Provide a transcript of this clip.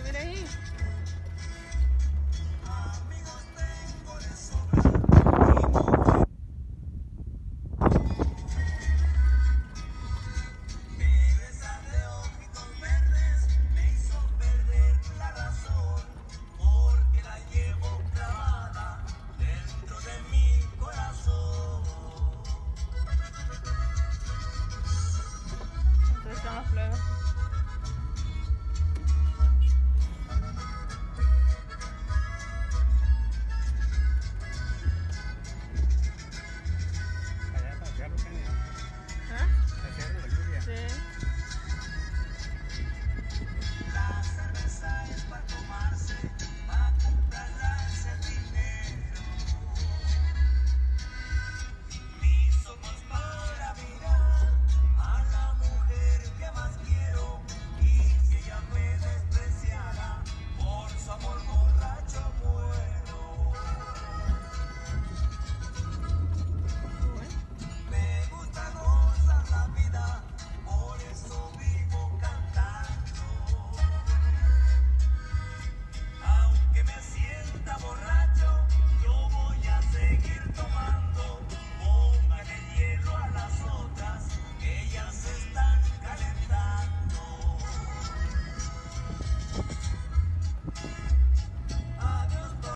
Miren Ana cómo.